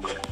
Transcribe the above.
Bye.